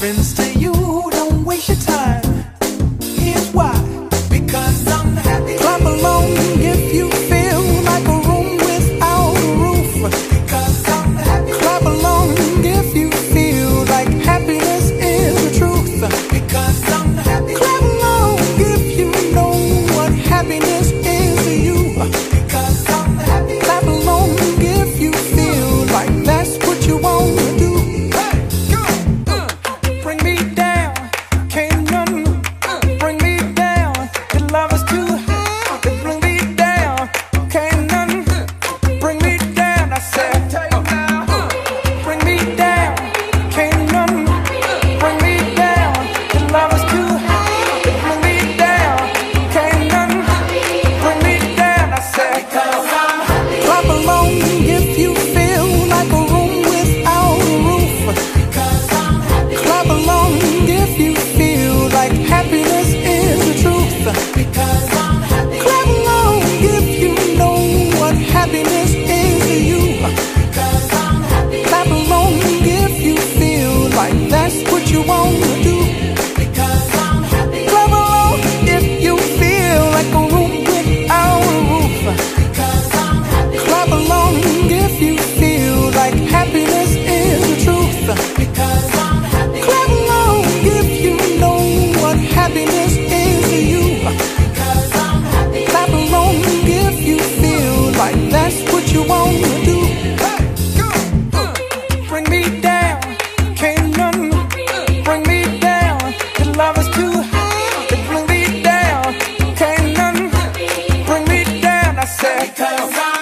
No because I'm